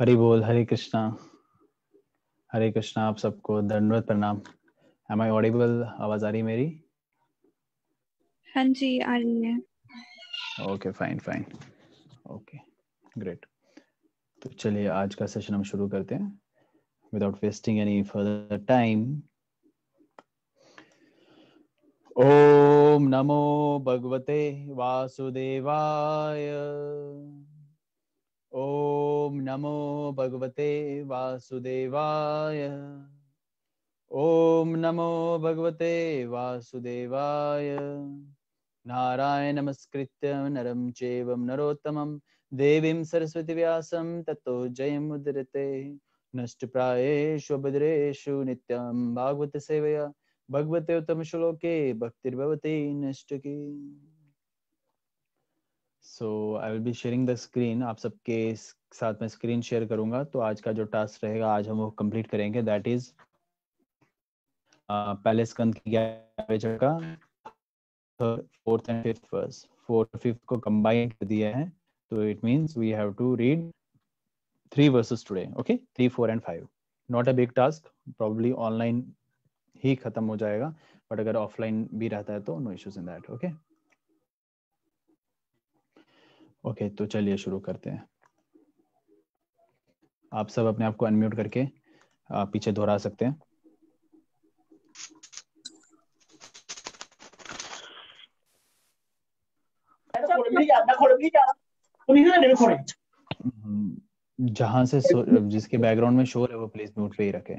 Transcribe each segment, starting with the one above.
हरि बोल हरे कृष्णा। हरे कृष्णा आप सबको दंडवत प्रणाम। एम आई ऑडिबल आवाज़ आ रही मेरी? हाँ जी आ रही है। Okay fine fine okay great तो चलिए आज का सेशन हम शुरू करते हैं। Without wasting any further time ओम नमो भगवते वासुदेवाय। ओम नमो भगवते वासुदेवाय। ओम नमो भगवते वासुदेवाय। नारायण नमस्कृत्य नरं चैव नरोत्तमं। देवीं सरस्वती व्यासं ततो जयमुदृते नष्टप्रायेषु भद्रेषु नित्यं भागवत सेवया। भगवते उत्तम श्लोके भक्तिर्भवती नष्टकी। So I will be sharing the screen आप सबके साथ में स्क्रीन शेयर करूँगा। तो आज का जो टास्क रहेगा, आज हम वो कंप्लीट करेंगे। दैट इज़ पहले स्कंद की ग्यारहवें का fourth and fifth verse fourth fifth को कंबाइन कर दिया है। तो it means we have to read three verses today okay three four and five not a big task probably online ही खत्म हो जाएगा। बट अगर ऑफलाइन भी रहता है तो no issues in that okay okay तो चलिए शुरू करते हैं। आप सब अपने आप को अनम्यूट करके पीछे दोहरा सकते हैं। जहाँ से जिसके बैकग्राउंड में शोर है वो प्लीज़ म्यूट पे ही रखे।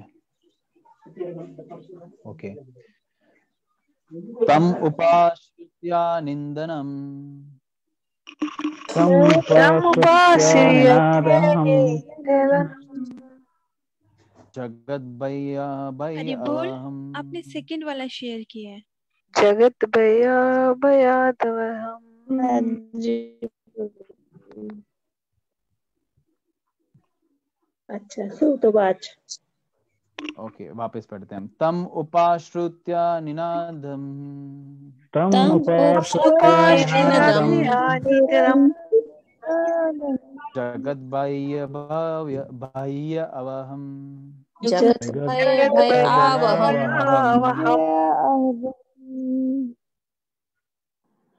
ओके। तम उपाश्रित्या निंदनम। जगत भैया बोल आपने सेकंड वाला शेयर किया है जगत भैया भैया तव हम अच्छा सो तो बात ओके वापस पढ़ते हैं तम उपाश्रुत्य निनादम जगत बाह्य भाव्य बाह्य अवहम जगत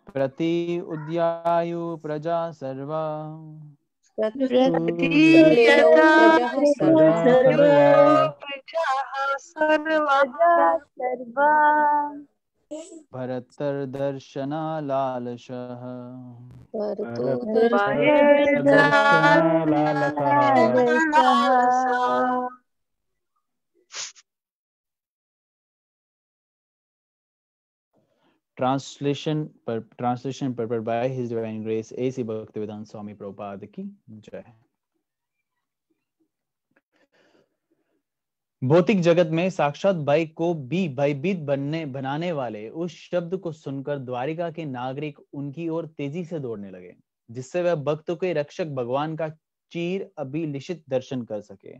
प्रति उद्यायु प्रजा सर्वा। भरतर्दर्शना भरतर दर्शना लाल शह ट्रांसलेशन पर ट्रांसलेशन पर by his divine grace AC Bhaktivedanta Swami Prabhupada की जय। भौतिक जगत में साक्षात बाई को भी भयभीत बनने बनाने वाले उस शब्द को सुनकर द्वारिका के नागरिक उनकी ओर तेज़ी से दौड़ने लगे जिससे वह भक्तों के रक्षक भगवान का चीर अभिलिषित दर्शन कर सके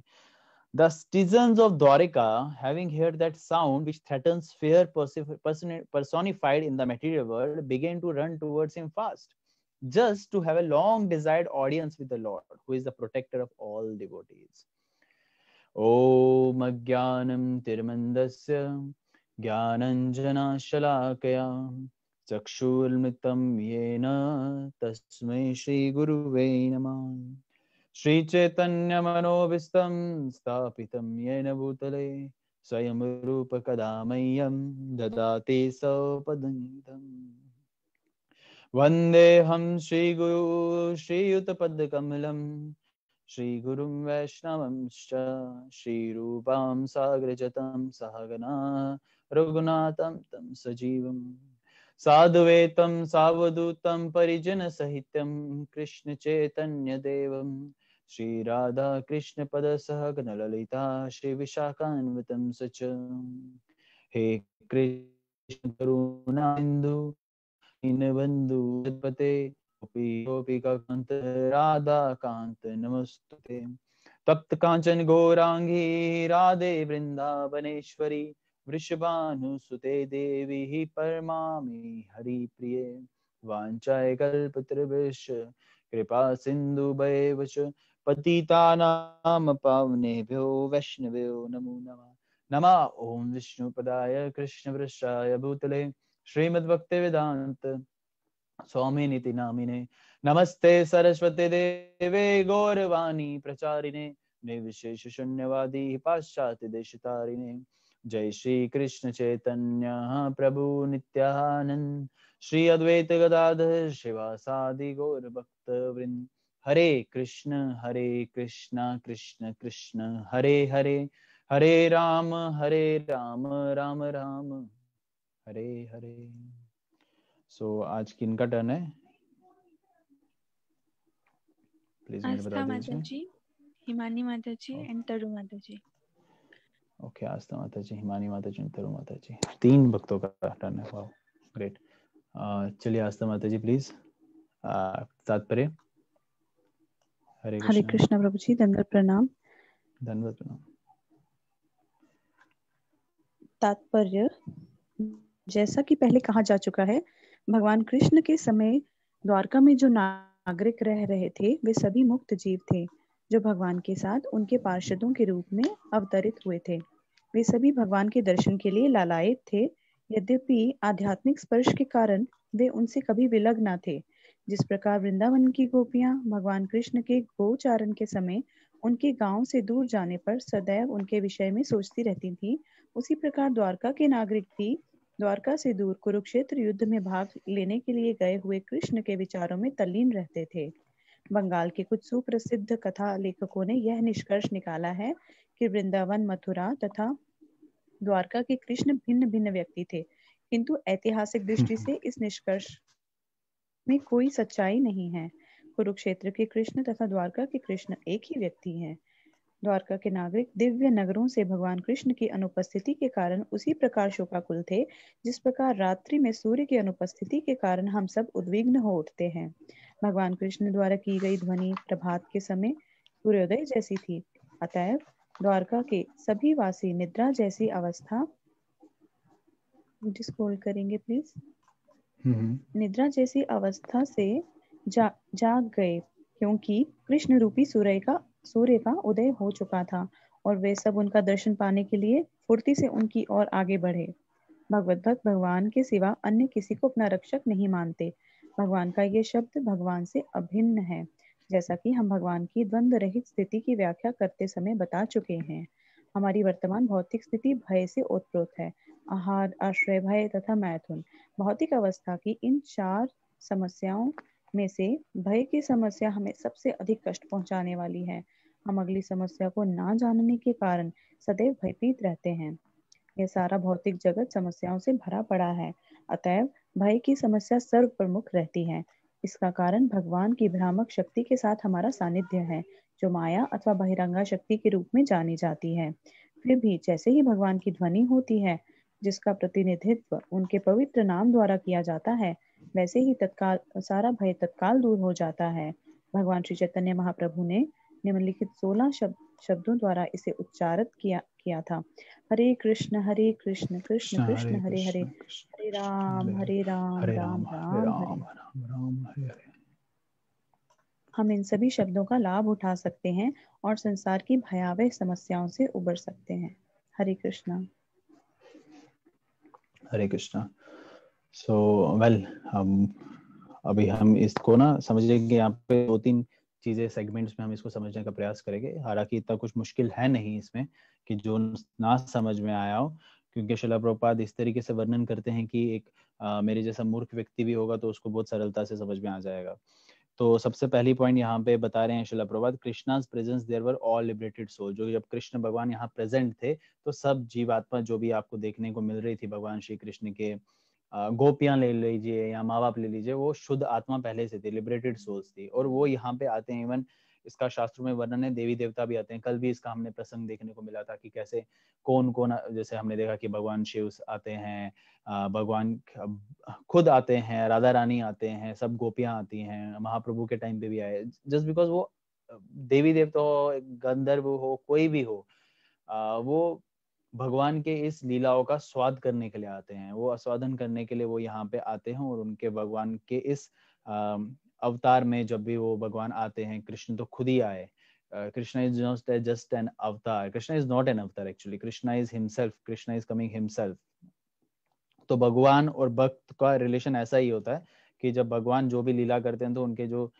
The citizens of Dwarika, having heard that sound which threatens fear personified in the material world, began to run towards him fast, just to have a long desired audience with the Lord, who is the protector of all devotees. ॐ अज्ञानं तिर्मन्दस्य, ज्ञानञ्जनाशलाकया, चक्षुर्मितं येन तस्मै श्रीगुरुवे नमः। श्रीचैतन्यमनोभिस्तं स्थापितं येन भूतले स्वयं रूपकदा मह्यं ददाति सपदन्तम् वन्देऽहं श्रीगुरु श्रीयुतपदकमलम् श्रीगुरुं वैष्णवंश्च श्रीरूपां साग्रजतं सहगना रघुनाथं तं सजीवम् साधुवेतं सावधूतं परिजनसहितं कृष्णचैतन्यदेवं श्रीराधा कृष्णपदसहगणललिता श्रीविशाखान्वितं स च हे कृष्ण करुणासिन्धु दीनबन्धु जगत्पते गोपिकान्त राधा कान्त नमस्ते तप्त कांचन गौरांगी, राधे वृंदावनेश्वरी, वृषभानुसुते देवी परमामि हरिप्रिये। वाञ्छाय कल्पतरुभ्यश्च कृपा सिन्धुभैव च पतितानां पावनेभ्यो वैष्णव्यो नमो नमः। नमः। ॐ विष्णुपदाय कृष्णवृषाय भूतले। श्रीमद्भक्तिवेदान्त। स्वामिनिति नामिने नमस्ते सरस्वती देवे, गौरवाणी प्रचारिणे। निर्विशेष शून्यवादी पाश्चात्य देशतारिणे। जय श्री कृष्ण चैतन्य प्रभु नित्यानंद। श्री अद्वैत गदाधर शिवासादि गौर भक्त वृंद हरे कृष्ण हरे कृष्ण कृष्ण कृष्ण, हरे हरे। हरे राम हरे राम राम राम। हरे हरे। सो so, आज किन का टर्न है? प्लीज़ मुझे बता दीजिए जी हिमानी माता जी एंड तरु माता जी ओके आस्था माता जी हिमानी माता जी तरु माता जी तीन भक्तों का टर्न है। वाओ ग्रेट चलिए आस्था माता जी प्लीज़ तात्पर्य। हरे हरे कृष्ण। प्रभु जी धन्यवाद प्रणाम। धन्यवाद प्रणाम। तात्पर्य जैसा कि पहले कहा जा चुका है भगवान कृष्ण के समय द्वारका में जो नागरिक रह रहे थे, वे सभी मुक्त जीव थे, जो भगवान के साथ उनके पार्षदों के रूप में अवतरित हुए थे। वे सभी भगवान के दर्शन के लिए लालायित थे। यद्यपि आध्यात्मिक स्पर्श के कारण वे उनसे कभी विलग न थे। जिस प्रकार वृंदावन की गोपियाँ भगवान कृष्ण के गोचारण के समय उनके गाँव से दूर जाने पर सदैव उनके विषय में सोचती रहती थी, उसी प्रकार द्वारका के नागरिक भी द्वारका से दूर कुरुक्षेत्र युद्ध में भाग लेने के लिए गए हुए कृष्ण के विचारों में तल्लीन रहते थे। बंगाल के कुछ सुप्रसिद्ध कथा लेखकों ने यह निष्कर्ष निकाला है कि वृंदावन, मथुरा तथा द्वारका के कृष्ण भिन्न भिन्न व्यक्ति थे, किंतु ऐतिहासिक दृष्टि से इस निष्कर्ष में कोई सच्चाई नहीं है। कुरुक्षेत्र के कृष्ण तथा द्वारका के कृष्ण एक ही व्यक्ति हैं। द्वारका के नागरिक दिव्य नगरों से भगवान कृष्ण की अनुपस्थिति के कारण उसी प्रकार शोकाकुल थे जिस प्रकार रात्रि में सूर्य की अनुपस्थिति के कारण हम सब उद्विग्न हो उठते हैं। भगवान कृष्ण द्वारा की गई ध्वनि प्रभात के समय सूर्योदय जैसी थी। अतएव द्वारका के सभी वासी निद्रा जैसी अवस्था। स्क्रॉल करेंगे प्लीज़ निद्रा जैसी अवस्था से जा, जाग गए क्योंकि कृष्ण रूपी सूर्य का सूर्य का उदय हो चुका था और वे सब उनका दर्शन पाने के लिए फुर्ती से उनकी ओर आगे बढ़े। भगवत भक्त भगवान के सिवा अन्य किसी को अपना रक्षक नहीं मानते। भगवान का ये शब्द भगवान से अभिन्न है, जैसा कि हम भगवान की द्वंद्व रहित स्थिति की व्याख्या करते समय बता चुके हैं। हमारी वर्तमान भौतिक स्थिति भय से ओतप्रोत है। आहार, आश्रय, भय तथा मैथुन। भौतिक अवस्था की इन चार समस्याओं में से भय की समस्या हमें सबसे अधिक कष्ट पहुँचाने वाली है। हम अगली समस्या को ना जानने के कारण सदैव भयभीत रहते हैं। यह सारा भौतिक जगत समस्याओं से भरा पड़ा है। अतएव भय की समस्या सर्व प्रमुख रहती है। इसका कारण भगवान की भ्रामक शक्ति के साथ हमारा सानिध्य है, जो माया अथवा बहिरंगा शक्ति के रूप में जानी जाती है। फिर भी जैसे ही भगवान की ध्वनि होती है, जिसका प्रतिनिधित्व उनके पवित्र नाम द्वारा किया जाता है वैसे ही तत्काल सारा भय तत्काल दूर हो जाता है। भगवान श्री चैतन्य महाप्रभु ने निम्नलिखित सोलह शब्द शब्दों द्वारा इसे उच्चारित किया किया था। हरे कृष्ण हरे कृष्ण कृष्ण कृष्ण हरे हरे हरे। राम हरे। राम राम राम हरे हरे। हम इन सभी शब्दों का लाभ उठा सकते हैं और संसार की भयावह समस्याओं से उबर सकते हैं। हरे कृष्णा। हरे कृष्णा। सो वेल हम अभी हम इसको ना समझ लेंगे यहाँ पे दो तीन चीज़ें सेगमेंट्स में हम इसको समझने का प्रयास करेंगे। हालाँकि इतना कुछ मुश्किल है नहीं इसमें कि जो ना समझ में आया हो क्योंकि शिला प्रपात इस तरीके से वर्णन करते हैं कि एक आ, मेरे जैसा मूर्ख व्यक्ति भी होगा तो उसको बहुत सरलता से समझ में आ जाएगा। तो सबसे पहली पॉइंट यहाँ पे बता रहे हैं शिला प्रभात Krishna's presence there were all liberated soul जो जब कृष्ण भगवान यहाँ प्रेजेंट थे तो सब जीवात्मा जो भी आपको देखने को मिल रही थी भगवान श्री कृष्ण के गोपियाँ ले लीजिए या माँ बाप ले लीजिए, वो शुद्ध आत्मा पहले से थी लिबरेटेड सोल्स थी। और वो यहाँ पे आते हैं इवन इसका शास्त्रों में वर्णन है देवी देवता भी आते हैं। कल भी इसका हमने प्रसंग देखने को मिला था कि कैसे कौन कौन जैसे हमने देखा कि भगवान शिव आते हैं भगवान खुद आते हैं राधा रानी आते हैं, सब गोपियाँ आती हैं, महाप्रभु के टाइम पे भी आए। जस्ट बिकॉज़ वो देवी देवता हो, गंधर्व हो, कोई भी हो वो भगवान के इस लीलाओं का स्वाद करने के लिए आते हैं। वो आस्वादन करने के लिए वो यहाँ पे आते हैं और उनके भगवान के इस अवतार में जब भी वो भगवान आते हैं कृष्ण तो खुद ही आए। uh, is not just an avatar. an is not an avatar actually. avatar is himself. is is coming himself. तो भगवान और भक्त का रिलेशन ऐसा ही होता है कि जब भगवान जो भी लीला करते हैं तो उनके जो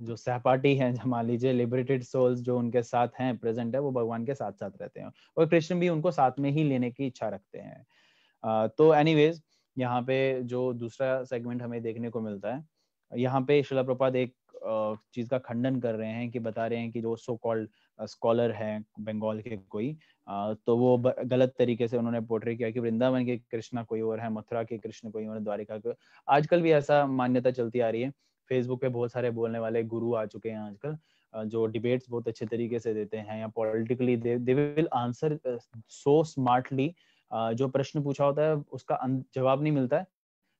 जो सहपाठी हैं मान लीजिए लिबरेटेड सोल्स जो उनके साथ हैं प्रेजेंट है वो भगवान के साथ साथ रहते हैं और कृष्ण भी उनको साथ में ही लेने की इच्छा रखते हैं। आ, तो एनीवेज यहाँ पे जो दूसरा सेगमेंट हमें देखने को मिलता है यहाँ पे शिला प्रपात एक चीज़ का खंडन कर रहे हैं कि बता रहे हैं कि जो सो कॉल्ड स्कॉलर है बंगाल के कोई तो वो गलत तरीके से उन्होंने पोर्ट्रे किया कि वृंदावन के कृष्णा कोई और है मथुरा के कृष्ण कोई और द्वारिका के। आजकल भी ऐसा मान्यता चलती आ रही है फेसबुक पे बहुत सारे बोलने वाले गुरु आ चुके हैं आजकल जो डिबेट्स बहुत अच्छे तरीके से देते हैं या politically they will answer so smartly जो प्रश्न पूछा होता है उसका जवाब नहीं मिलता है,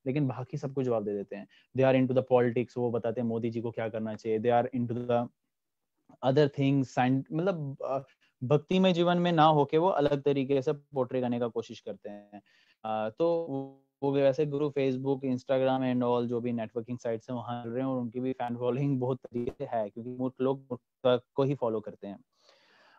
लेकिन बाकी सबको जवाब दे देते हैं। They are in to the politics वो बताते हैं मोदी जी को क्या करना चाहिए। They are into the other other things मतलब भक्तिमय जीवन में ना होके वो अलग तरीके से पोर्ट्रे करने का कोशिश करते हैं। तो वो वैसे गुरु फेसबुक इंस्टाग्राम एंड ऑल जो भी नेटवर्किंग साइट्स हैं वहाँ चल रहे हैं और उनकी भी फ़ैन फॉलोइंग बहुत तरीके से है क्योंकि मूर्ख लोग को ही फॉलो करते हैं।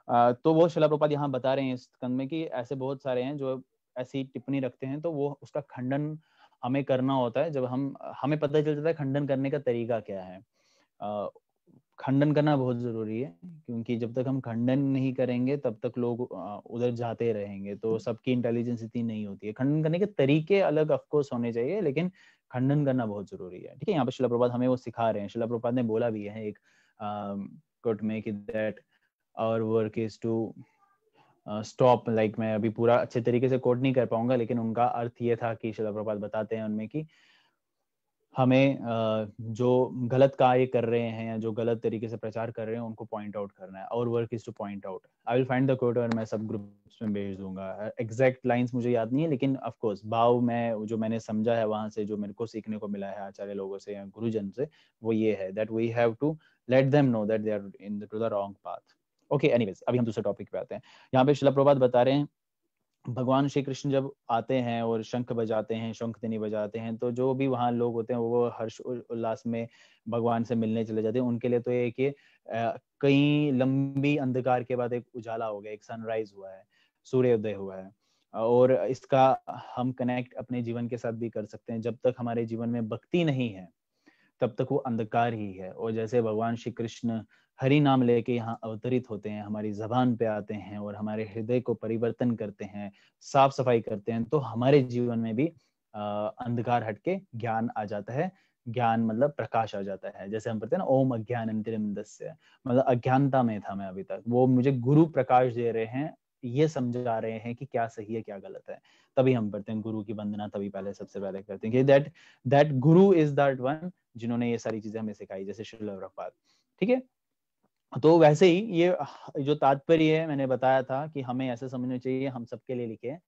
uh, तो वो शिला प्रपात यहाँ बता रहे हैं इस कंध में कि ऐसे बहुत सारे हैं जो ऐसी टिप्पणी रखते हैं तो वो उसका खंडन हमें करना होता है जब हम हमें पता चल जाता है खंडन करने का तरीका क्या है। खंडन करना बहुत ज़रूरी है क्योंकि जब तक हम खंडन नहीं करेंगे तब तक लोग उधर जाते रहेंगे तो सबकी इंटेलिजेंस इतनी नहीं होती है। खंडन करने के तरीके अलग ऑफकोर्स होने चाहिए लेकिन खंडन करना बहुत ज़रूरी है। ठीक है यहाँ पे शिला प्रभात हमें वो सिखा रहे हैं। शिला प्रभात ने बोला भी है एक कोट में कि दैट और work is to stop like मैं अभी पूरा अच्छे तरीके से कोड नहीं कर पाऊँगा लेकिन उनका अर्थ ये था कि शिला प्रभात बताते हैं उनमें कि हमें जो गलत कार्य कर रहे हैं या जो गलत तरीके से प्रचार कर रहे हैं, उनको पॉइंट आउट करना है। और work is to point out I will find the code और मैं सब ग्रुप्स में भेज दूँगा। एग्जैक्ट लाइंस मुझे याद नहीं है, लेकिन ऑफ़ कोर्स भाव मैं, जो मैंने समझा है वहाँ से, जो मेरे को सीखने को मिला है आचार्य लोगों से या गुरुजन से, वो ये है that we have to let them know that they are into the wrong path okay anyways अभी हम दूसरे टॉपिक पे आते हैं। यहाँ पे शिला प्रभात बता रहे हैं भगवान श्री कृष्ण जब आते हैं और शंख बजाते हैं, शंख देनी बजाते हैं तो जो भी वहाँ लोग होते हैं, वो हर्ष उल्लास में भगवान से मिलने चले जाते हैं। उनके लिए तो ये कि कई लंबी अंधकार के बाद एक उजाला हो गया, एक सनराइज हुआ है, सूर्योदय हुआ है। और इसका हम कनेक्ट अपने जीवन के साथ भी कर सकते हैं। जब तक हमारे जीवन में भक्ति नहीं है तब तक वो अंधकार ही है। और जैसे भगवान श्री कृष्ण हरि नाम लेके यहाँ अवतरित होते हैं, हमारी जबान पे आते हैं और हमारे हृदय को परिवर्तन करते हैं, साफ़ सफ़ाई करते हैं तो हमारे जीवन में भी अंधकार हटके ज्ञान आ जाता है। ज्ञान मतलब प्रकाश आ जाता है। जैसे हम पढ़ते हैं ना, ओम अज्ञान अंतरिम दस्य मतलब अज्ञानता में था मैं अभी तक। वो मुझे गुरु प्रकाश दे रहे हैं ये समझा रहे हैं कि क्या सही है, क्या गलत है। तभी हम पढ़ते हैं गुरु की वंदना, तभी पहले, सबसे पहले करते हैं कि that that guru is that one जिन्होंने ये सारी चीज़ें हमें सिखाई, जैसे श्री ठीक है? तो वैसे ही ये, जो तात्पर्य है, मैंने बताया था कि हमें ऐसे समझना चाहिए, हम सबके लिए लिखे हैं,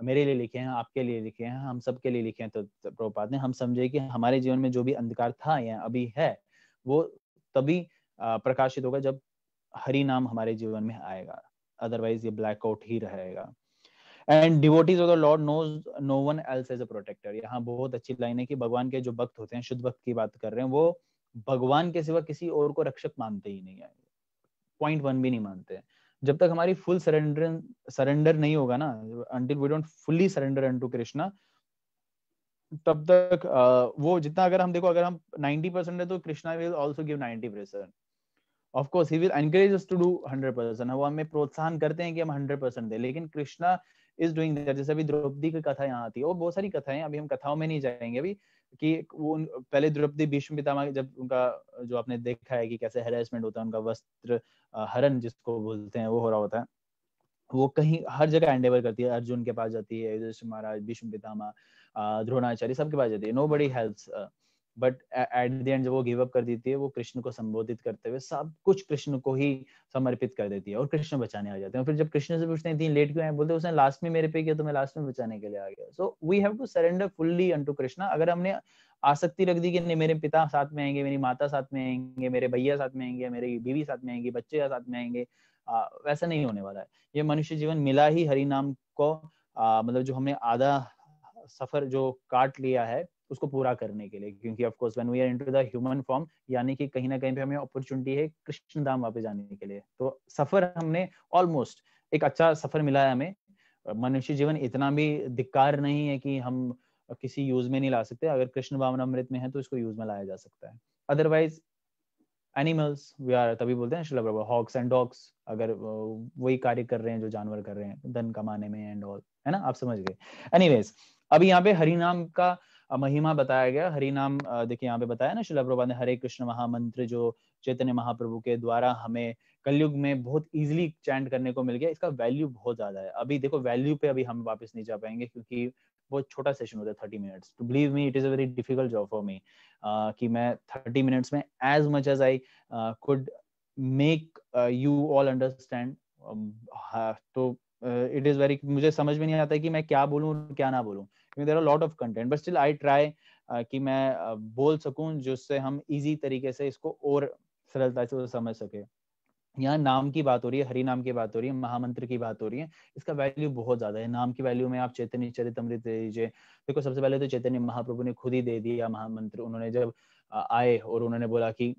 मेरे लिए लिखे हैं, आपके लिए लिखे हैं, हम सबके लिए लिखे हैं तो प्रभुपाद ने, हम समझे कि हमारे जीवन में जो भी अंधकार था या अभी है, वो तभी प्रकाशित होगा जब हरि नाम हमारे जीवन में आएगा। अदरवाइज़ ये ब्लैक आउट ही रहेगा। And devotees of the lord knows no one else as a protector यहाँ बहुत अच्छी लाइन है कि भगवान के जो भक्त होते हैं, शुद्ध भक्त की बात कर रहे हैं, वो भगवान के सिवा किसी और को रक्षक मानते ही नहीं है। पॉइंट वन भी नहीं मानते। जब तक हमारी फुल सरेंडर सरेंडर नहीं होगा ना until we don't fully surrender to Krishna तब तक वो जितना अगर हम देखो, अगर हम 90 परसेंट है तो Krishna will also give 90 percent of course he will encourage us to do 100 percent वो हमें प्रोत्साहन करते हैं कि हम 100 परसेंट दें। लेकिन कृष्णा इज़ डूइंग दैट जैसे अभी द्रौपदी की कथा यहाँ आती है। और बहुत सारी कथाएँ अभी हम कथाओं में नहीं जाएँगे अभी कि वो पहले द्रौपदी भीष्म पितामह जब उनका जो आपने देखा है कि कैसे हेरासमेंट होता है, उनका वस्त्र हरण जिसको बोलते हैं, वो हो रहा होता है। वो कहीं हर जगह एंडेवर करती है। अर्जुन के पास जाती है युधिष्ठिर महाराज, भीष्म पितामह द्रोणाचार्य, सबके पास जाती है। Nobody helps but at the end जब वो गिव अप कर देती है वो कृष्ण को संबोधित करते हुए सब कुछ कृष्ण को ही समर्पित कर देती है और कृष्ण बचाने आ जाते हैं। फिर जब कृष्ण से पूछते हैं लेट क्यों आए? बोलते उसने लास्ट में मेरे पे किया तो मैं लास्ट में बचाने के लिए आ गया। So we have to surrender fully unto Krishna अगर हमने आसक्ति रख दी कि नहीं मेरे पिता साथ में आएँगे मेरी माता साथ में आएँगे मेरे भैया साथ में आएँगे मेरी बीवी साथ में आएँगे बच्चे साथ में आएँगे वैसा नहीं होने वाला है। ये मनुष्य जीवन मिला ही हरि नाम को आ, मतलब जो हमने आधा सफ़र जो काट लिया है उसको पूरा करने के लिए, क्योंकि of course when we are into the human form यानी कि कहीं ना कहीं पे हमें अपॉर्चुनिटी है कृष्ण धाम वापस जाने के लिए। तो सफ़र हमने ऑलमोस्ट एक अच्छा सफ़र मिला है हमें। मनुष्य जीवन इतना भी धिक्कार नहीं है कि हम किसी यूज़ में नहीं ला सकते। अगर कृष्ण भावना अमृत में है तो इसको यूज़ में लाया जा सकता है। अदरवाइज़ एनिमल्स वी आर तभी बोलते हैं शिला हॉक्स एंड डॉग्स अगर वही कार्य कर रहे हैं जो जानवर कर रहे हैं, धन कमाने में एंड ऑल है ना? आप समझ गए। एनीवेज अभी यहाँ पे हरिनाम का महिमा बताया गया। हरि नाम देखिए यहाँ पे बताया ना शिला प्रभा ने हरे कृष्ण महामंत्र जो चैतन्य महाप्रभु के द्वारा हमें कलयुग में बहुत इजीली चैंट करने को मिल गया, इसका वैल्यू बहुत ज़्यादा है। अभी देखो वैल्यू पे अभी हम वापस नहीं जा पाएँगे क्योंकि बहुत छोटा सेशन होता है thirty minutes to believe me it is a very difficult job for me कि मैं थर्टी मिनट्स में as much as I could make you all understand तो इट इज़ वेरी मुझे समझ में नहीं आता कि मैं क्या बोलूँ क्या ना बोलूँ। क्योंकि there are lot of content but still I try कि मैं uh, बोल सकूँ जिससे हम इजी तरीके से इसको और सरलता से समझ सके। यहाँ नाम की बात हो रही है हरि नाम की बात हो रही है महामंत्र की बात हो रही है इसका वैल्यू बहुत ज़्यादा है। नाम की वैल्यू में आप चैतन्य चरितमृत दे दीजिए। देखो सबसे पहले तो चैतन्य महाप्रभु ने खुद ही दे दिया महामंत्र। उन्होंने जब आए और उन्होंने बोला कि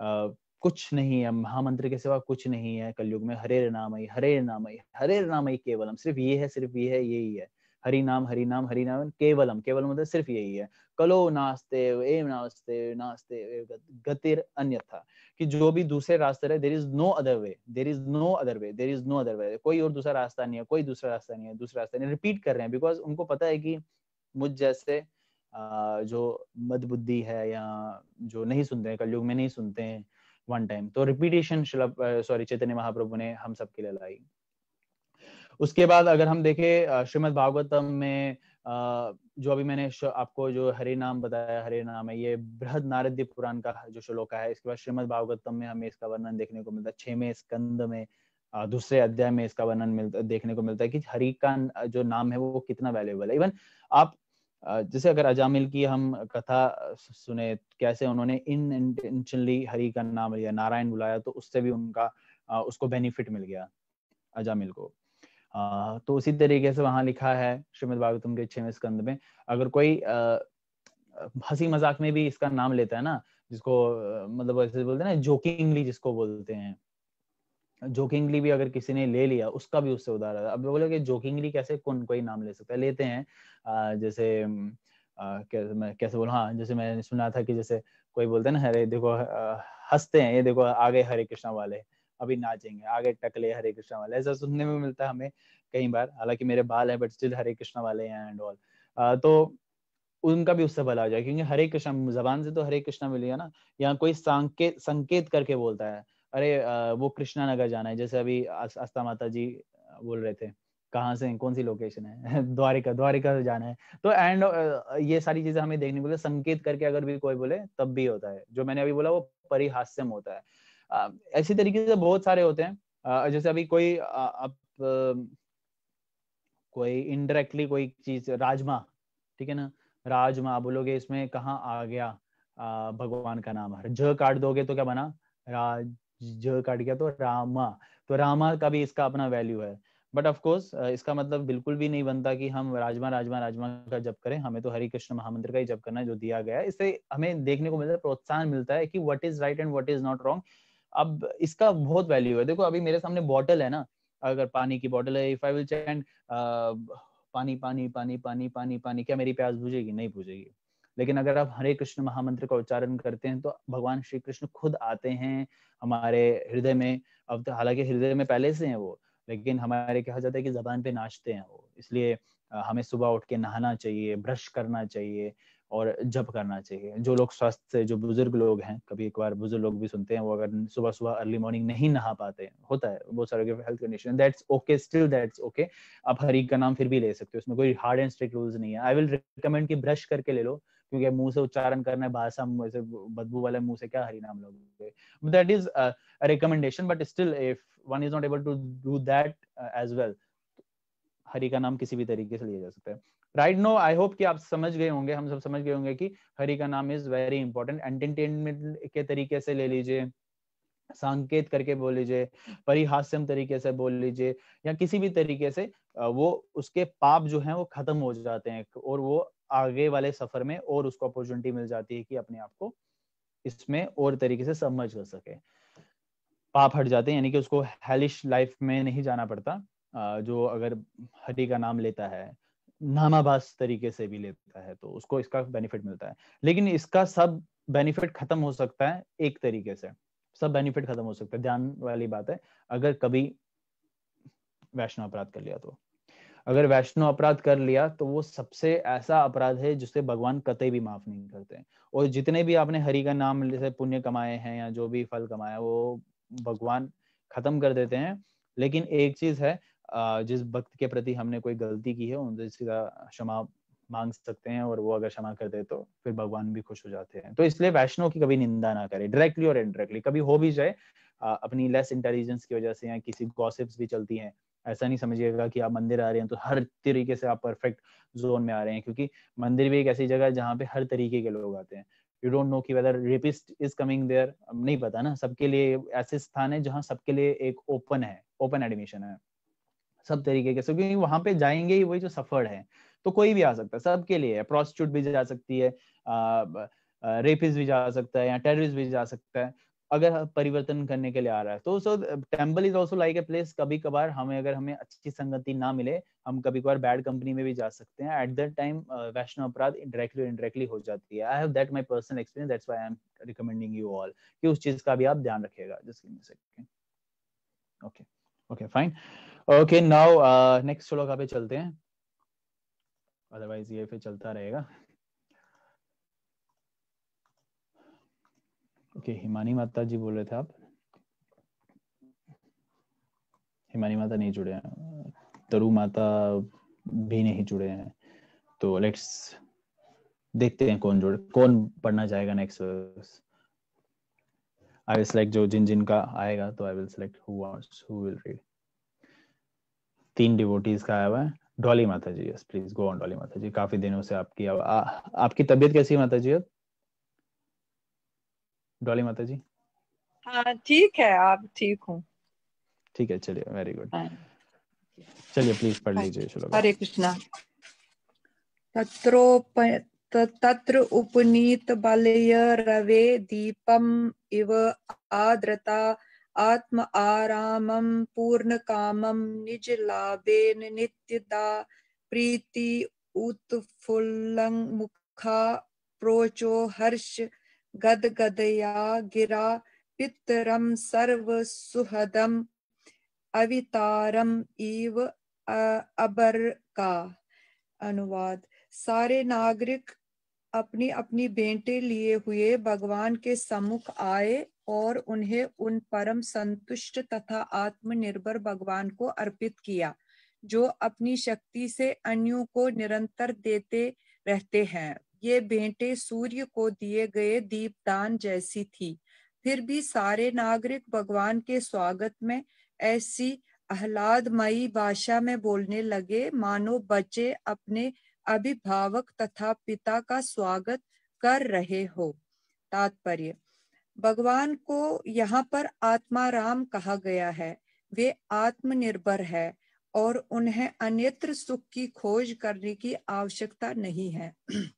आ, कुछ नहीं है महामंत्र के सिवा कुछ नहीं है कलयुग में। हरे नाम हरे नाम हरे नाम केवलम। सिर्फ़ ये है सिर्फ़ ये है यही है। हरि नाम हरि नाम हरि नाम केवलम केवल मतलब सिर्फ़ यही है। कलो नास्ते एम नास्ते नास्ते गतिर अन्यथा। कि जो भी दूसरे रास्ते रहे there is no other way there is no other way there is no other way कोई और दूसरा रास्ता नहीं है, कोई दूसरा रास्ता नहीं है, दूसरा रास्ता नहीं रिपीट कर रहे हैं बिकॉज़ उनको पता है कि मुझ जैसे जो मद बुद्धि है या जो नहीं सुनते हैं, कलयुग में नहीं सुनते हैं वन टाइम तो रिपीटेशन सॉरी चैतन्य महाप्रभु ने हम सबके लिए लाई। उसके बाद अगर हम देखें श्रीमद भागवतम में जो अभी मैंने आपको जो हरे नाम बताया, हरे नाम है, ये बृहद नारद्य पुराण का जो श्लोक है इसके बाद श्रीमद भागवतम में हमें इसका वर्णन देखने को मिलता है। छेवें स्कंद में दूसरे अध्याय में इसका वर्णन मिलता, देखने को मिलता है कि हरि का जो नाम है वो कितना वैल्यूबल है। इवन आप जैसे अगर अजामिल की हम कथा सुने, कैसे उन्होंने इन इंटेंशनली हरि का नाम लिया, नारायण बुलाया तो उससे भी उनका उसको बेनिफिट मिल गया अजामिल को। तो उसी तरीके से वहाँ लिखा है श्रीमद भागवतम के छवें स्कंद में। अगर कोई, अः, हँसी मज़ाक में भी इसका नाम लेता है ना, जिसको मतलब ऐसे बोलते हैं ना, जोकिंगली जिसको बोलते हैं। जोकिंगली भी अगर किसी ने ले लिया, उसका भी उससे उदार है। अब बोले कि जोकिंगली कैसे कौन, कोई नाम ले सकता है? लेते हैं जैसे कैसे मैं, कैसे बोलूँ? हाँ जैसे मैंने सुना था कि जैसे कोई बोलते हैं ना, अरे देखो हँसते हैं, ये देखो आगे हरे कृष्णा वाले। अभी नाचेंगे। आगे टकले हरे कृष्णा वाले। ऐसा सुनने में मिलता है हमें कई बार। हालाँकि मेरे बाल है बट स्टिल हरे कृष्णा वाले हैं एंड ऑल तो उनका भी उससे भला हो जाए, क्योंकि हरे कृष्णा, जबान से तो हरे कृष्णा मिल गया ना? यहाँ कोई संकेत संकेत करके बोलता है, अरे वो कृष्णा नगर जाना है। जैसे अभी आस्था माता जी बोल रहे थे, कहाँ से कौन सी लोकेशन है? द्वारिका द्वारिका से जाना है। तो एंड ये सारी चीज़ें हमें देखने को संकेत करके अगर भी कोई बोले, तब भी होता है। जो मैंने अभी बोला, वो परिहास्यम होता है। ऐसी तरीके से बहुत सारे होते हैं। जैसे अभी कोई आप कोई इनडायरेक्टली कोई चीज़, राजमा, ठीक है ना? राजमा बोलोगे इसमें कहाँ आ गया? भगवान का नाम ज काट दोगे तो क्या बना? राज काट गया तो रामा। तो रामा का भी इसका अपना वैल्यू है। बट ऑफ़ कोर्स इसका मतलब बिल्कुल भी नहीं बनता कि हम राजमा राजमा राजमा का जप करें। हमें तो हरि कृष्ण महामंत्र का ही जप करना है, जो दिया गया है। इससे हमें देखने को मिलता है, प्रोत्साहन मिलता है कि what is right and what is not wrong अब इसका बहुत वैल्यू है। देखो, अभी मेरे सामने बॉटल है ना, अगर पानी की बॉटल है इफ़ आई विल चैंट पानी पानी पानी पानी पानी पानी, क्या मेरी प्यास बुझेगी? नहीं बुझेगी। लेकिन अगर आप हरे कृष्ण महामंत्र का उच्चारण करते हैं तो भगवान श्री कृष्ण खुद आते हैं हमारे हृदय में। अब तो हालाँकि हृदय में पहले से हैं वो, लेकिन हमारे कहा जाता है कि जबान पे नाचते हैं वो। इसलिए हमें सुबह उठ के नहाना चाहिए, ब्रश करना चाहिए और जप करना चाहिए। जो लोग स्वस्थ से, जो बुज़ुर्ग लोग हैं, कभी एक बार बुज़ुर्ग लोग भी सुनते हैं, वो अगर सुबह सुबह अर्ली मॉर्निंग नहीं नहा पाते, होता है, बहुत सारे health condition that's okay still that's okay आप हरी का नाम फिर भी ले सकते हो, उसमें कोई हार्ड एंड स्ट्रिक्ट रूल्स नहीं है। आई विल रिकमेंड कि ब्रश करके ले लो, क्योंकि मुँह से उच्चारण करना है, भाषा ऐसे बदबू वाले मुँह से क्या हरी नाम लोगे। That is recommendation but still if one is not able to do that as well Hari का नाम किसी भी तरीके से लिया जा सकता है। राइट नो आई होप कि आप समझ गए होंगे, हम सब समझ गए होंगे कि हरि का नाम इज़ वेरी इंपॉर्टेंट एंटरटेनमेंट के तरीके से ले लीजिए, संकेत करके बोल लीजिए, परिहास्यम तरीके से बोल लीजिए, या किसी भी तरीके से वो उसके पाप जो है वो खत्म हो जाते हैं, और वो आगे वाले सफ़र में और उसको अपॉर्चुनिटी मिल जाती है कि अपने आप को इसमें और तरीके से समझ कर सके। पाप हट जाते हैं, यानी कि उसको हेलिश लाइफ में नहीं जाना पड़ता जो अगर हरि का नाम लेता है। नामाभास तरीके से भी लेता है तो उसको इसका बेनिफिट मिलता है। लेकिन इसका सब बेनिफिट खत्म हो सकता है एक तरीके से। सब बेनिफिट खत्म हो सकता है, ध्यान वाली बात है। अगर कभी वैष्णव अपराध कर लिया तो। अगर वैष्णव अपराध कर लिया तो वो सबसे ऐसा अपराध है जिससे भगवान कतई भी माफ़ नहीं करते। और जितने भी आपने हरि का नाम जैसे पुण्य कमाए हैं या जो भी फल कमाया, वो भगवान खत्म कर देते हैं। लेकिन एक चीज़ है जिस भक्त के प्रति हमने कोई गलती की है उनसे क्षमा मांग सकते हैं और वो अगर क्षमा कर दे तो फिर भगवान भी खुश हो जाते हैं। तो इसलिए वैष्णव की कभी निंदा ना करें डायरेक्टली और इनडायरेक्टली कभी हो भी जाए अपनी लेस इंटेलिजेंस की वजह से या किसी गॉसिप्स भी चलती हैं, ऐसा नहीं समझिएगा कि आप मंदिर आ रहे हैं तो हर तरीके से आप परफेक्ट जोन में आ रहे हैं, क्योंकि मंदिर भी एक ऐसी जगह है जहाँ पे हर तरीके के लोग आते हैं। यू डोंट नो कि whether rapist is coming there नहीं पता ना, सबके लिए ऐसे स्थान है जहाँ सबके लिए एक ओपन है ओपन एडमिशन है। सब तरीके के सब क्योंकि वहाँ पे जाएँगे ही वही जो सफर्ड है तो कोई भी आ सकता है, सबके लिए प्रोस्टिट्यूट भी जा सकती है रेपिस भी जा सकता है या टेररिस्ट भी जा सकता है, अगर परिवर्तन करने के लिए आ रहा है तो so temple is also like a place कभी कभार हमें, अगर हमें अच्छी संगति ना मिले, हम कभी कभार बैड कंपनी में भी जा सकते हैं एट दैट टाइम वैष्णव अपराध डायरेक्टली इनडायरेक्टली हो जाती है। I have that my personal experience that's why I am recommending you all कि उस चीज़ का भी आप ध्यान रखिएगा just okay okay fine okay now next श्लोक पे चलते हैं। अदरवाइज़ ये फिर चलता रहेगा। ओके हिमानी माता जी बोल रहे थे आप। हिमानी माता नहीं जुड़े हैं। तरु माता भी नहीं जुड़े हैं। तो लेट्स देखते हैं कौन जुड़े कौन पढ़ना चाहेगा नेक्स्ट आई विल सेलेक्ट जो जिन जिन का आएगा तो I will select who will read तीन डिवोटीज का आया हुआ है। डॉली माता ji yes please go on Dolly माता जी काफ़ी दिनों से आपकी आ, आपकी तबीयत कैसी है माता जी अब? डॉली माता जी हाँ ठीक है आप ठीक हूँ? ठीक है चलिए वेरी गुड चलिए प्लीज़ पढ़ हाँ। लीजिए श्लोक हरे कृष्णा। तत्रोप तत्र उपनीत बलय रवे दीपम इव आद्रता आत्म आरामम पूर्ण कामम निज लाभेन नित्यदा प्रीति उत्फुल्लं मुखा प्रोचो हर्ष गद गदया गिरा पितरम सर्व सुहदम अवितारम इव अबर का अनुवाद। सारे नागरिक अपनी अपनी बेटे लिए हुए भगवान के सम्मुख आए और उन्हें उन परम संतुष्ट तथा आत्मनिर्भर भगवान को अर्पित किया, जो अपनी शक्ति से अन्यों को निरंतर देते रहते हैं। ये भेंटे सूर्य को दिए गए दीपदान जैसी थी। फिर भी सारे नागरिक भगवान के स्वागत में ऐसी आह्लादमयी भाषा में बोलने लगे, मानो बच्चे अपने अभिभावक तथा पिता का स्वागत कर रहे हो। तात्पर्य भगवान को यहाँ पर आत्मा राम कहा गया है। वे आत्मनिर्भर है और उन्हें अन्यत्र सुख की खोज करने की आवश्यकता नहीं है।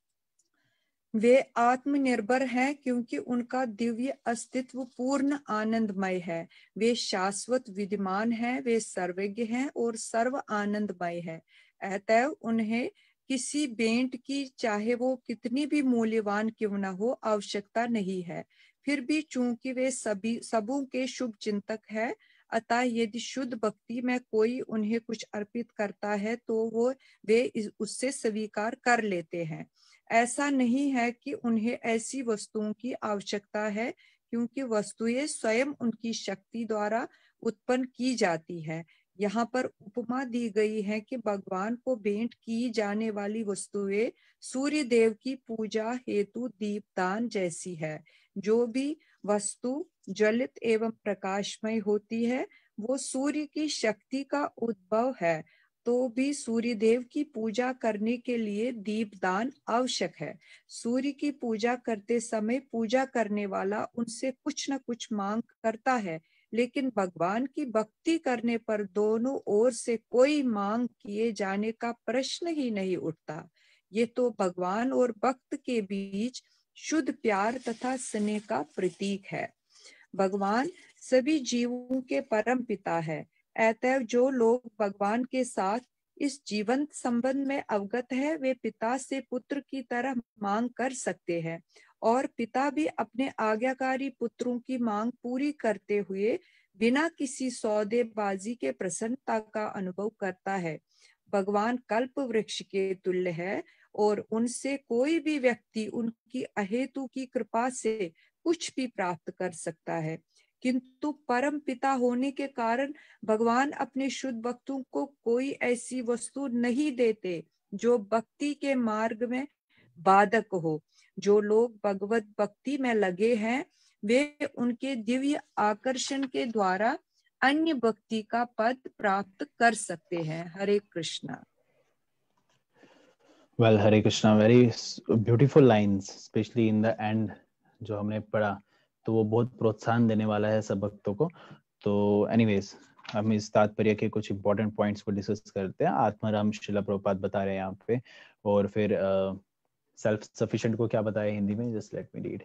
वे आत्मनिर्भर हैं क्योंकि उनका दिव्य अस्तित्व पूर्ण आनंदमय है। वे शाश्वत विद्यमान है, वे सर्वज्ञ हैं और सर्व आनंदमय है। अतएव उन्हें किसी बेंट की, चाहे वो कितनी भी मूल्यवान क्यों ना हो, आवश्यकता नहीं है। फिर भी चूँकि वे सभी, सबों के शुभ चिंतक है, अतः यदि शुद्ध भक्ति में कोई उन्हें कुछ अर्पित करता है तो वो, वे उससे स्वीकार कर लेते हैं। ऐसा नहीं है कि उन्हें ऐसी वस्तुओं की आवश्यकता है, क्योंकि वस्तुएँ स्वयं उनकी शक्ति द्वारा उत्पन्न की जाती है। यहाँ पर उपमा दी गई है कि भगवान को भेंट की जाने वाली वस्तुएँ सूर्य देव की पूजा हेतु दीपदान जैसी है। जो भी वस्तु जलित एवं प्रकाशमय होती है, वो सूर्य की शक्ति का उद्भव है। तो भी सूर्य देव की पूजा करने के लिए दीपदान आवश्यक है। सूर्य की पूजा करते समय पूजा करने वाला उनसे कुछ न कुछ मांग करता है। लेकिन भगवान की भक्ति करने पर दोनों ओर से कोई मांग किए जाने का प्रश्न ही नहीं उठता। ये तो भगवान और भक्त के बीच शुद्ध प्यार तथा स्नेह का प्रतीक है। भगवान सभी जीवों के परम पिता है। अतएव जो लोग भगवान के साथ इस जीवंत संबंध में अवगत है, वे पिता से पुत्र की तरह मांग कर सकते हैं और पिता भी अपने आज्ञाकारी पुत्रों की मांग पूरी करते हुए बिना किसी सौदेबाजी के प्रसन्नता का अनुभव करता है। भगवान कल्प वृक्ष के तुल्य है और उनसे कोई भी व्यक्ति उनकी अहेतु की कृपा से कुछ भी प्राप्त कर सकता है। किंतु परम पिता होने के कारण भगवान अपने शुद्ध भक्तों को कोई ऐसी वस्तु नहीं देते जो भक्ति के मार्ग में बाधक हो। जो लोग भगवत भक्ति में लगे हैं, वे उनके दिव्य आकर्षण के द्वारा अन्य भक्ति का पद प्राप्त कर सकते हैं। Hare Krishna. Well Hare Krishna very beautiful lines specially in the end जो हमने पढ़ा तो वो बहुत प्रोत्साहन देने वाला है सब भक्तों को। तो एनीवेज हम इस तात्पर्य के कुछ इंपॉर्टेंट पॉइंट्स को डिस्कस करते हैं। आत्माराम शिला प्रभुपाद बता रहे हैं यहाँ पे, और फिर सेल्फ सफिशिएंट को क्या बताया हिंदी में? जस्ट लेट मी रीड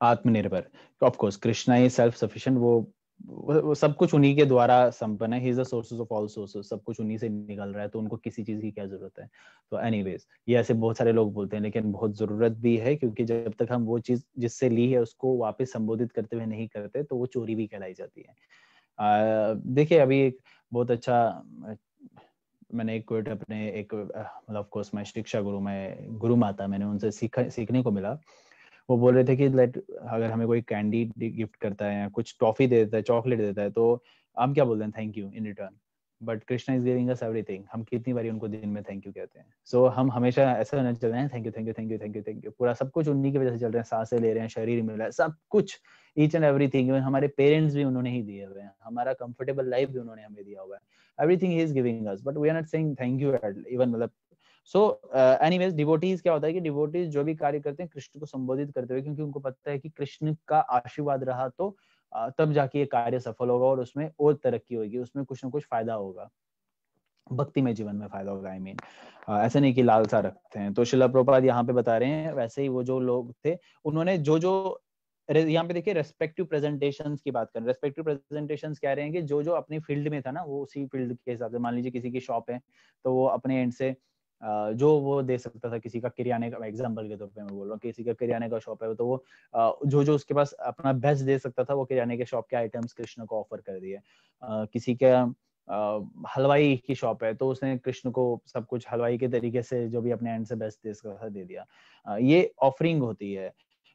आत्मनिर्भर। Of course Krishna he self sufficient वो वो सब कुछ उन्हीं के द्वारा संपन्न है। He sources of all sources सब कुछ उन्हीं से निकल रहा है तो उनको किसी चीज़ की क्या ज़रूरत है? तो एनीवेज ये ऐसे बहुत सारे लोग बोलते हैं, लेकिन बहुत ज़रूरत भी है, क्योंकि जब तक हम वो चीज़ जिससे ली है, उसको वापस संबोधित करते हुए नहीं करते तो वो चोरी भी कहलाई जाती है। देखिए, अभी एक बहुत अच्छा मैंने एक कोट अपने एक मतलब कोर्स मैं शिक्षा गुरु, में गुरु माता, मैंने उनसे सीखा, सीखने को मिला। वो बोल रहे थे कि लाइट अगर हमें कोई कैंडी गिफ्ट करता है या कुछ टॉफी दे देता है चॉकलेट देता है तो हम क्या बोलते हैं? Thank you in return but Krishna is giving us everything हम कितनी बारी उनको दिन में थैंक यू कहते हैं। सो so, हम हमेशा ऐसा होना चल रहे हैं thank you thank you thank you thank you thank you पूरा सब कुछ उन्हीं की वजह से चल रहे हैं। साँसें ले रहे हैं शरीर मिल रहा है। सब कुछ ईच एंड एवरीथिंग इवन हमारे पेरेंट्स भी उन्होंने ही दिए हुए हैं। हमारा कंफर्टेबल लाइफ भी उन्होंने हमें दिया हुआ है। Everything he is giving us but we are not saying thank you even मतलब सो एनीवेज डिवोटीज क्या होता है कि डिवोटीज जो भी कार्य करते हैं कृष्ण को संबोधित करते हुए क्योंकि उनको पता है कि कृष्ण का आशीर्वाद रहा तो तब जाके ये कार्य सफल होगा और उसमें और तरक्की होगी, उसमें कुछ ना कुछ फ़ायदा होगा। भक्ति में जीवन में फ़ायदा होगा आई मीन ऐसे नहीं कि लालसा रखते हैं। तो शिला प्रोपाद यहाँ पे बता रहे हैं, वैसे ही वो जो लोग थे, उन्होंने जो जो यहाँ पे देखिए रेस्पेक्टिव प्रेजेंटेशंस की बात करें। रेस्पेक्टिव प्रेजेंटेशंस कह रहे हैं कि जो जो अपनी फ़ील्ड में था ना, वो उसी फ़ील्ड के हिसाब से, मान लीजिए किसी की शॉप है तो वो अपने एंड से जो वो दे सकता था किसी का किराने का एग्ज़ाम्पल के तौर पे मैं बोल रहा हूँ, किसी का किराने का शॉप है तो वो जो जो उसके पास अपना बेस्ट दे सकता था, वो किराने के शॉप के आइटम्स कृष्ण को ऑफ़र कर दिए। किसी के हलवाई की शॉप है तो उसने कृष्ण को सब कुछ हलवाई के तरीके से जो भी अपने एंड से बेस्ट दे सकता था, दे दिया। ये ऑफरिंग होती है।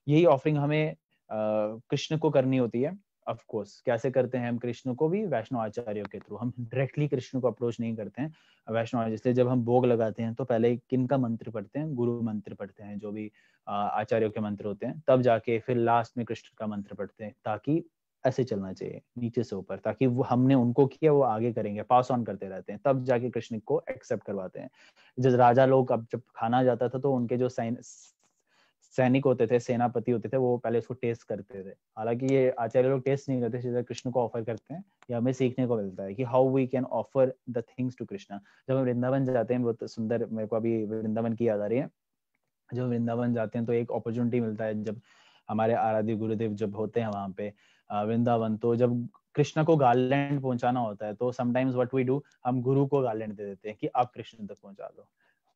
यही ऑफरिंग हमें कृष्ण को करनी होती है। ऑफ़ कोर्स कैसे करते हैं हम कृष्ण को भी वैष्णव आचार्यों के थ्रू हम डायरेक्टली कृष्ण को अप्रोच नहीं करते हैं। वैष्णव इसलिए जब हम भोग लगाते हैं तो पहले किन का मंत्र पढ़ते हैं? गुरु मंत्र पढ़ते हैं, जो भी आचार्यों के मंत्र होते हैं। तब जाके फिर लास्ट में कृष्ण का मंत्र पढ़ते हैं, ताकि ऐसे चलना चाहिए, नीचे से ऊपर, ताकि वो हमने उनको किया, वो आगे करेंगे पास ऑन करते रहते हैं। तब जाके कृष्ण को एक्सेप्ट करवाते हैं। जब राजा लोग अब जब खाना जाता था तो उनके जो सैनिक होते थे, सेनापति होते थे, वो पहले उसको टेस्ट करते थे। हालाँकि ये आचार्य लोग टेस्ट नहीं करते, सीधा कृष्ण को ऑफ़र करते हैं, ये हमें सीखने को मिलता है कि how we can offer the things to Krishna जब हम वृंदावन जाते हैं, बहुत सुंदर, मेरे को अभी वृंदावन की याद आ रही है। जब वृंदावन जाते हैं तो एक अपॉर्चुनिटी मिलता है, जब हमारे आराध्य गुरुदेव जब होते हैं वहाँ पे वृंदावन तो जब कृष्ण को गार्लैंड पहुंचाना होता है तो समटाइम्स व्हाट वी डू हम गुरु को गार्लैंड दे देते हैं कि आप कृष्ण तक पहुँचा दो।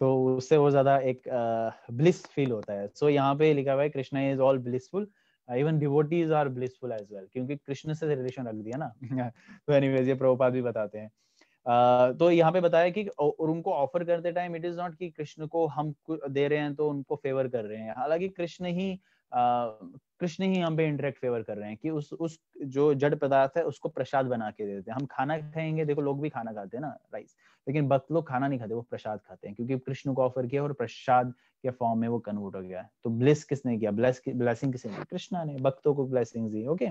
तो उससे वो ज़्यादा एक ब्लिस फील होता है। सो so, यहाँ पे लिखा हुआ है Krishna is all blissful even devotees are blissful as well क्योंकि कृष्ण से रिलेशन रख दिया ना। तो एनीवेज ये प्रभुपाद भी बताते हैं। Uh, तो यहाँ पे बताया कि और उनको ऑफ़र करते टाइम इट इज़ नॉट कि कृष्ण को हम दे रहे हैं तो उनको फेवर कर रहे हैं। हालाँकि कृष्ण ही कृष्ण ही हम पे इंटरेक्ट फेवर कर रहे हैं कि उस उस जो जड़ पदार्थ है उसको प्रसाद बना के देते हैं। हम खाना खाएँगे, देखो लोग भी खाना खाते हैं ना राइस लेकिन भक्त लोग खाना नहीं खाते, वो प्रसाद खाते हैं, क्योंकि कृष्ण को ऑफ़र किया और प्रसाद के फॉर्म में वो कन्वर्ट हो गया। तो ब्लेस किसने किया? ब्लेस ब्लेसिंग किसने कृष्णा ने, भक्तों को ब्लेसिंग दी ओके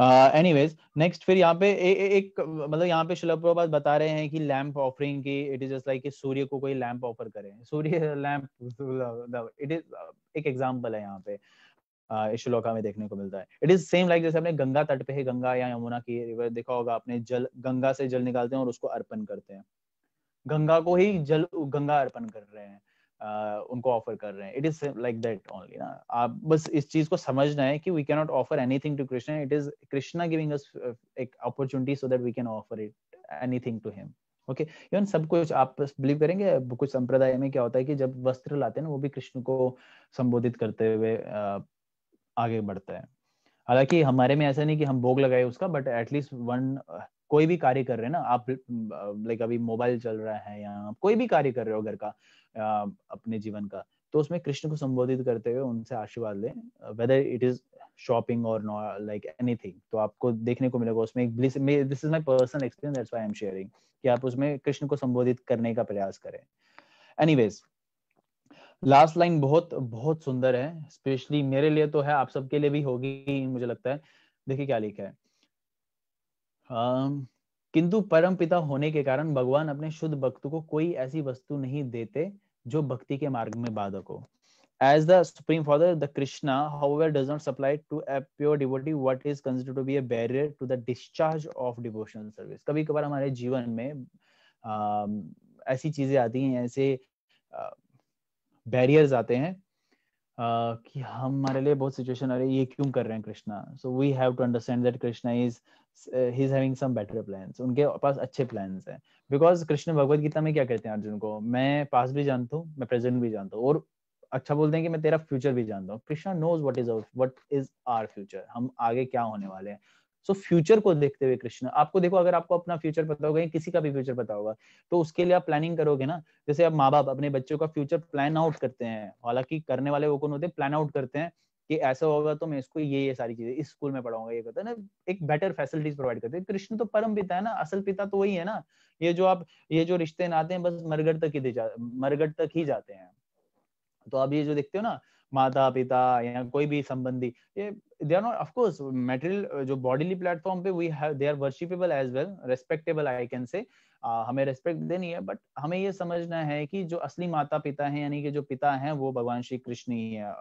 एनीवेज नेक्स्ट फिर यहाँ पे ए, ए, एक मतलब यहाँ पे शिला बता रहे हैं कि लैंप ऑफरिंग की इट इज़ जस्ट लाइक सूर्य को कोई लैंप ऑफ़र करे। सूर्य लैंप इट इज़ एक एग्जांपल है यहाँ पे। इस श्लोका में देखने को मिलता है। इट इज़ सेम लाइक जैसे अपने गंगा तट पे है गंगा या यमुना की रिवर देखा होगा आपने जल गंगा से जल निकालते हैं और उसको अर्पण करते हैं। गंगा को ही जल गंगा अर्पण कर रहे हैं। uh, उनको ऑफ़र कर रहे हैं। It is like that only ना। आप बस इस चीज़ को समझना है कि we can not offer anything to Krishna it is Krishna giving us एक opportunity so that we can offer it anything to him okay even सब कुछ आप बिलीव करेंगे कुछ संप्रदाय में क्या होता है कि जब वस्त्र लाते हैं ना वो भी कृष्ण को संबोधित करते हुए uh, आगे बढ़ता है। हालाँकि हमारे में ऐसा नहीं कि हम भोग लगाए उसका बट एटलीस्ट वन कोई भी कार्य कर रहे हैं ना, आप लाइक अभी मोबाइल चल रहा है या आप कोई भी कार्य कर रहे हो घर का अपने जीवन का तो उसमें कृष्ण को संबोधित करते हुए उनसे आशीर्वाद लें वेदर इट इज़ शॉपिंग और लाइक एनीथिंग तो आपको देखने को मिलेगा उसमें एक this is my personal experience that's why I am sharing कि आप उसमें कृष्ण को संबोधित करने का प्रयास करें। एनीवेज लास्ट लाइन बहुत बहुत सुंदर है स्पेशली मेरे लिए तो है, आप सबके लिए भी होगी, मुझे लगता है। देखिए क्या लिखा है। किंतु परम पिता होने के कारण भगवान अपने शुद्ध भक्त को कोई ऐसी वस्तु नहीं देते जो भक्ति के मार्ग में बाधक हो। As the supreme father the krishna however does not supply to a pure devotee what is considered to be a barrier to the discharge of devotional service कभी कभार हमारे जीवन में आ, ऐसी चीज़ें आती हैं ऐसे बैरियर्स आते हैं uh, कि हमारे लिए बहुत सिचुएशन आ रही है ये क्यों कर रहे हैं Krishna? So we have to understand that Krishna is he is having some better plans उनके पास अच्छे प्लान्स हैं। बिकॉज़ कृष्ण भगवत गीता में क्या कहते हैं अर्जुन को? मैं पास भी जानता हूँ मैं प्रेजेंट भी जानता हूँ। और अच्छा बोलते हैं कि मैं तेरा फ्यूचर भी जानता हूँ। Krishna knows what is what is our future हम आगे क्या होने वाले हैं। सो so, फ्यूचर को देखते हुए कृष्ण आपको देखो अगर आपको अपना फ्यूचर पता होगा या किसी का भी फ्यूचर पता होगा तो उसके लिए आप प्लानिंग करोगे ना। जैसे अब माँ बाप अपने बच्चों का फ्यूचर प्लान आउट करते हैं। हालाँकि करने वाले वो कौन होते हैं? प्लान आउट करते हैं। कि ऐसा होगा तो मैं इसको ये ये सारी चीज़ें, इस स्कूल में पढ़ाऊँगा, ये करता है ना, एक बेटर फैसिलिटीज़ प्रोवाइड करते हैं। कृष्ण तो परम पिता है ना, असल पिता तो वही है ना। ये जो आप, ये जो रिश्ते नाते हैं, बस मरगट तक ही मरगट तक ही जाते हैं। तो अब ये जो देखते हो ना माता पिता या कोई भी संबंधी, ये they are not of course material जो बॉडीली प्लेटफॉर्म पे we have they are worshipable as well respectable I can say हमें रेस्पेक्ट देनी है बट हमें ये समझना है कि जो असली माता पिता है, यानी कि जो पिता है, वो भगवान श्री कृष्ण ही है।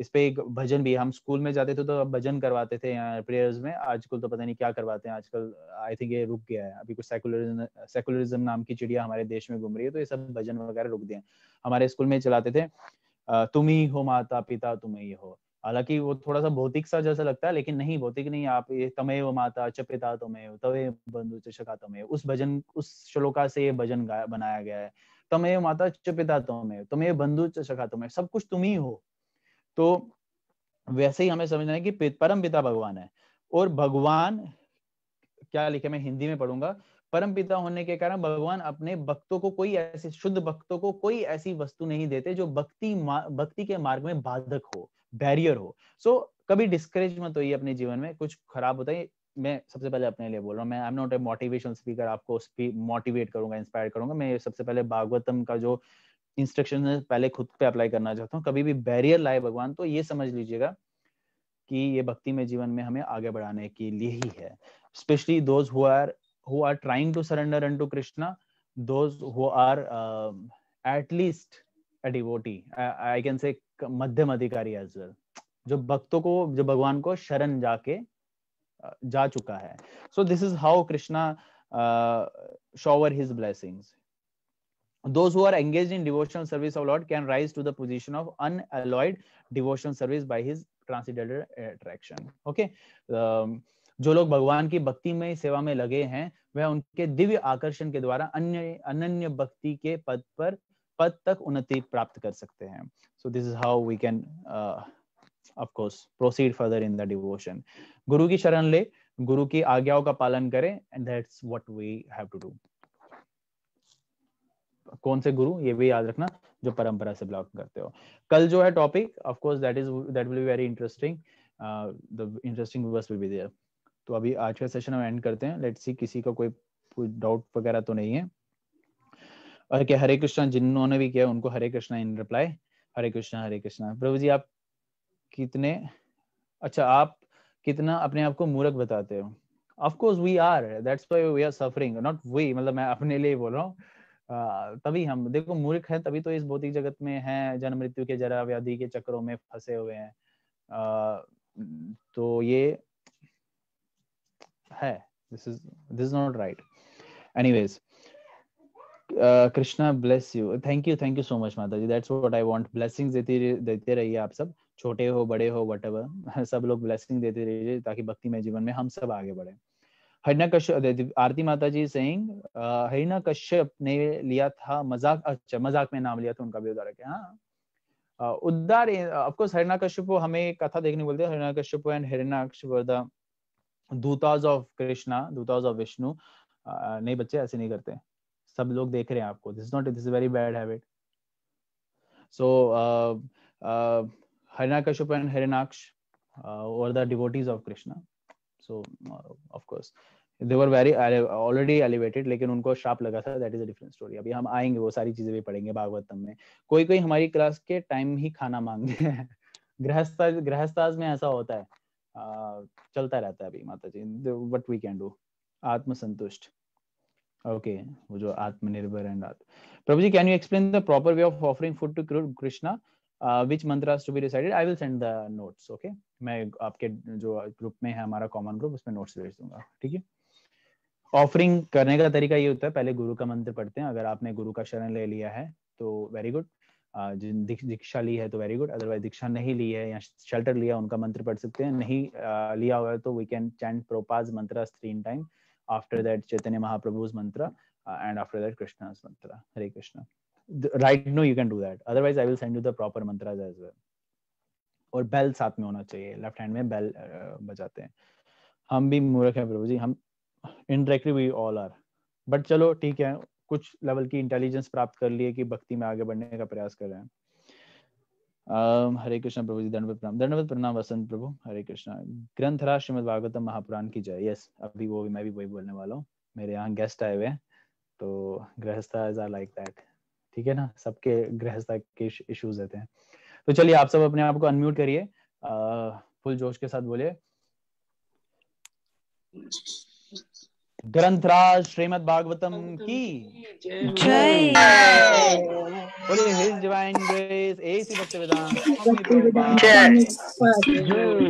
इस पे एक भजन भी, हम स्कूल में जाते थे तो भजन करवाते थे प्रेयर्स में, आजकल तो पता नहीं क्या करवाते हैं, आजकल आई थिंक ये रुक गया है, अभी कुछ सेकुलरिज्म सेकुलरिज्म नाम की चिड़िया हमारे देश में घूम रही है तो ये सब भजन वगैरह रुक दिए हमारे स्कूल में चलाते थे तुम ही हो माता पिता, तुम ही हो। हालाँकि वो थोड़ा सा भौतिक सा जैसा लगता है, लेकिन नहीं, भौतिक नहीं, आप ये वो माता च पिता तुम्हें तवे बंधु चका तुम्हें उस भजन, उस श्लोका से ये भजन बनाया गया है। तमे माता च पिता तुम्हें तुम्हें बंधु चका तुम्हें सब कुछ तुम ही हो। तो वैसे ही हमें समझना है कि परम पिता भगवान है। और भगवान क्या लिखे मैं हिंदी में पढ़ूँगा परम पिता होने के कारण भगवान अपने भक्तों को कोई ऐसी शुद्ध भक्तों को कोई ऐसी वस्तु नहीं देते जो भक्ति भक्ति के मार्ग में बाधक हो बैरियर हो। सो so, कभी डिस्करेज मत होइए अपने जीवन में कुछ खराब होता है मैं सबसे पहले अपने लिए बोल रहा हूँ मैं I am not a motivation speaker आपको मोटिवेट करूँगा इंस्पायर करूँगा मैं सबसे पहले भागवतम का जो इंस्ट्रक्शन है पहले खुद पे अप्लाई करना चाहता हूँ। कभी भी बैरियर लाए भगवान तो ये समझ लीजिएगा कि ये भक्ति में जीवन में हमें आगे बढ़ाने के लिए ही है। Specially those who are trying to surrender unto krishna those who are uh, at least a devotee I, I can say मध्यम अधिकारी एज वेल जो भक्तों को जो भगवान को शरण जाके जा चुका है। So this is how Krishna shower his blessings those who are engaged in devotional service of lord can rise to the position of unalloyed devotional service by his transcendental attraction. Okay? Um, जो लोग भगवान की भक्ति में सेवा में लगे हैं वह उनके दिव्य आकर्षण के द्वारा अन्य अनन्य भक्ति के पद पर पद तक उन्नति प्राप्त कर सकते हैं। So this is how we can of course proceed further in the devotion गुरु की शरण ले गुरु की आज्ञाओं का पालन करें and that's what we have to do कौन से गुरु, ये भी याद रखना, जो परंपरा से बिलोंग करते हो। कल जो है topic of course that is that will be very interesting the interesting will be there तो अभी आज का सेशन हम एंड करते हैं। लेट्स सी किसी का कोई कोई डाउट वगैरह तो नहीं है। और क्या हरे कृष्णा, जिन्होंने भी किया, उनको हरे कृष्णा इन रिप्लाई हरे कृष्णा हरे कृष्णा। प्रभु जी, आप कितने अच्छा आप कितना अपने आप को मूर्ख बताते हो? Of course we are that's why we are suffering not we मतलब मैं अपने लिए बोल रहा हूँ। तभी हम, देखो मूर्ख है तभी तो इस भौतिक जगत में है जन्म मृत्यु के जरा व्याधि के चक्रों में फंसे हुए हैं। तो ये है। This is this is not right anyways Krishna bless you thank you thank you so much माता ji that's what I want blessings देते देते रहिए आप सब। छोटे हो, बड़े हो वट सब लोग ब्लेसिंग देते रहिए ताकि भक्ति में जीवन में हम सब आगे बढ़े। हरिना कश्यप आरती माता जी सेइंग हरिना कश्यप ने लिया था मज़ाक अच्छा मज़ाक में नाम लिया था उनका भी उदाहरण हाँ। उद्धार ऑफ़ कोर्स हरिना कश्यप हमें कथा देखने बोलते हैं। Hiranya Kashyap and were the दूताज of Krishna दूताज ऑफ़ विष्णु नहीं बच्चे ऐसे नहीं करते। सब लोग देख रहे हैं आपको। This not this very bad habit so Hiranya Kashyap and uh, were the devotees of Krishna. So uh, of course. They were very already elevated लेकिन उनको श्राप लगा था that is a different story अभी हम आएँगे वो सारी चीज़ें भी पढ़ेंगे भागवतम में। कोई कोई हमारी क्लास के टाइम ही खाना मांगते हैं। गृहस्थ गृहस्थाज में ऐसा होता है। चलता रहता है अभी माता ji what we can do आत्मसंतुष्ट। Okay okay, वो जो आत्मनिर्भर एंड आत्म प्रभु ji can you explain the proper way of offering food to Krishna which mantras to be decided I will send the notes okay मैं आपके जो group में है, हमारा कॉमन ग्रुप उसमें नोट्स भेज दूँगा, ठीक है? ऑफरिंग करने का तरीका ये होता है, पहले गुरु का मंत्र पढ़ते हैं, अगर आपने गुरु का शरण ले लिया है तो वेरी गुड जिन दीक्षा ली है तो वेरी गुड अदरवाइज़ दीक्षा नहीं ली है या शेल्टर लिया, उनका मंत्र पढ़ सकते हैं, नहीं लिया हुआ है तो we can chant Prabhupada's mantra in time after that Chaitanya Mahaprabhu's mantra and after that Krishna mantra Hare Krishna right now you can do that. Otherwise, i will send you the proper mantras as well. और bell साथ में होना चाहिए। Left hand में bell बजाते हैं। हम भी मूर्ख हैं प्रभु जी। हम indirectly we all are but चलो, ठीक है। कुछ लेवल की इंटेलिजेंस प्राप्त कर लिए कि भक्ति में आगे बढ़ने का प्रयास कर रहे हैं। हरे कृष्ण प्रभु जी, दंडवत प्रणाम। दंडवत प्रणाम, वसंत प्रभु। हरे कृष्ण। ग्रंथरा श्रीमद भागवतम महापुराण की जय। यस अभी वो भी, मैं भी वही बोलने वाला हूँ। मेरे यहाँ गेस्ट आए हुए हैं। तो गृहस्था आर लाइक दैट ठीक है ना सबके गृहस्था के इश्यूज़ रहते हैं तो चलिए आप सब अपने आप को अनम्यूट करिए फुल जोश के साथ बोलिए ग्रंथराज श्रीमद भागवतम की जय बोलिए हिज डिवाइन ग्रेस एसी भक्त वेदांत जय जय